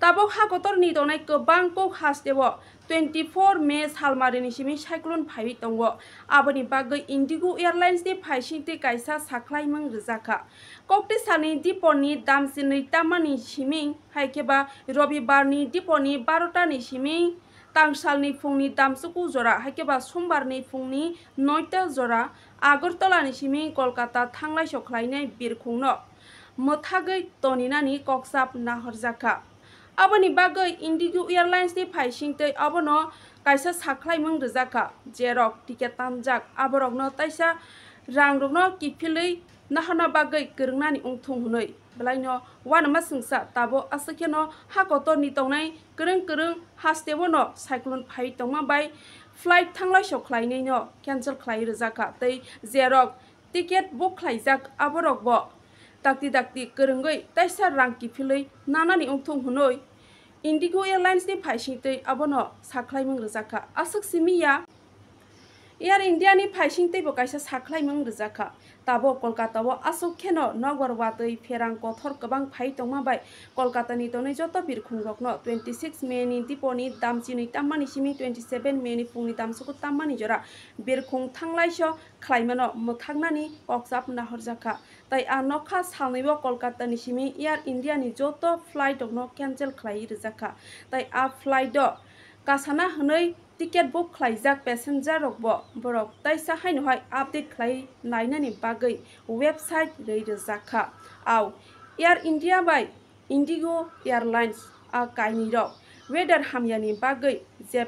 tabok ha kotor ni donai ke bangkok has dewo 24 May salmari ni simi cyclone phaibi tongo aboni bagai Indigo Airlines ni phaising te kaisa saklai mang rizaka kokti sani diponi damsin ni tamani simi haikeba robibar ni diponi 12 ta ni simi তাংসালনি ফুংনি দামসুকু জরা হাইকেবা সোমবারনি ফুংনি নয়টা জরা আগরতলানি সিমি কলকাতা থাংলাই সখ্লাইনাই বীরখুংন মথাগৈ তনিনানি ককসাপ নাহরজাখা aboni bagai indigo airlines ni phaising tei abono kaisa saklai mung rijaka jerok ticket tamjak aborok no taisa rang rok no nahana bagai kringnani ungthung hunoi. Blaino wanama wana sungsa tabo asakeno hakoto ni tongnai kring kereng hastebo cyclone phai tongma bai flight thanglai soklai nei no cancel khlai rijaka tei jerok ticket book khlaijak aborok bo takti takti kringoi taisa rang kipilei nanani ungthung hunoi. Indigo Airlines ni phaisi tei abono saklai mung rezaka asak simi air ইন্ডিয়ানি ফাইসিংতেই বকাইসা সাকলাইমং রেজাখা তাবো কলকাতাও আসুক খেন নগর ওয়াতই ফেরাং কথর গবাং ফাই তংমাবাই কলকাতানি তনে যত বীরখুং রকন twenty six May নি দীপনি দামচিনি তাম্মানি সিমি টুয়েন্টি সেভেন মে নি পুংনি দামসুকু তাম্মানি জরা বীরখুং থাংলাইস খ্লাইমানো মোথাংনানি ককজাব নাহরজাখা তাই আ নখা সালনিব কলকাতানি সিমি এয়ার ইন্ডিয়ানি যত ফ্লাইট রকন ক্যান্সেল খ্লাই রেজাখা তাই আ ফ্লাইট কাসানা হনই টিকেট বুক খাইজাক প্যাসেঞ্জার রকব বরক তাই সাহাই নহাই আপডেট খাই নাইনানি বাগৈ ওয়েবসাইট रै রেজাখা আও Air India by Indigo Airlines আ কাইনি রক ওয়েদার হামিয়ানি বাগৈ যে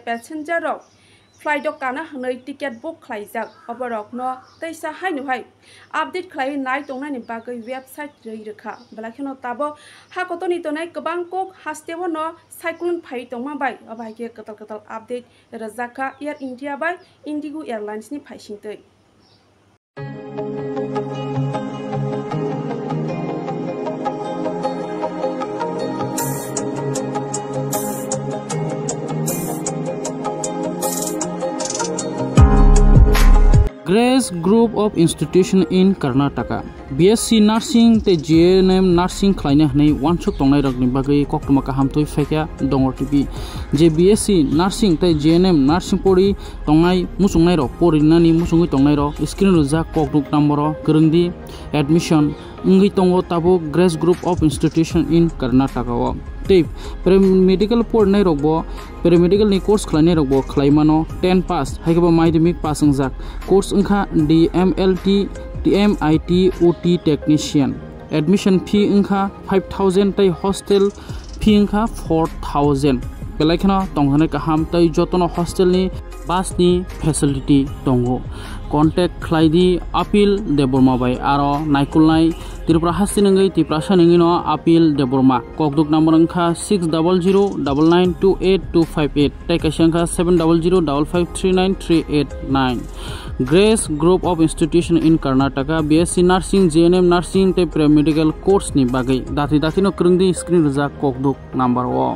hanai ticket book khlaijak oborok no teisa hainu hai update khlai nai tongnai ni bagai website rei rekha balakheno tabo ha kotoni tonai kabang kok hastebo no cyclone phai tongma bai abai ke katal katal update rajaka Grace Group of Institution in Karnataka BSc Nursing te GNM Nursing khlaina hnei wansuk tongnai rokni bagai koktuma kaham toi fekya dongor tibi je BSc Nursing te GNM Nursing pori tongnai musungnai rok porinani musungui tongnai rok screen ruja kokduk number kerengdi admission ngui tongo tabo Grace Group of Institution in Karnataka o दै paramedical पढ़नाय रगबो पेरामेडिकलनि course खालायनाय रगबो खालायमानो ten pass हायखौबो माइडमिक पास ओंजाक course ओंखा D M L T D M I T O T technician admission fee ओंखा five thousand तै हस्टेल फि ओंखा फर थाउजेन्ड बेलायखनो दंहोनाय गाहाम तै जतन हस्टेलनि बासनि फेसिलिटि दङ कन्टेक्ट खालायदि आपिल देबरमाबाय आरो नायखुलनाय ত্ৰিপুৰা তিপ্ৰাহা নে তিপ্ৰাছা নেঙি নো আপিলেৱৰ্মা কক্ডুক নম্বৰ ংকা cis double zero' double nine two eight two five eight Tai অংখা seven double zero double five three nine three eight nine Grace group of institution in Karnataka BSc nursing C nursing G N M nursing টে paramedic course নি বাগে দাতি দাস screen ৰূজা কক দুক number ও